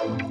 Thank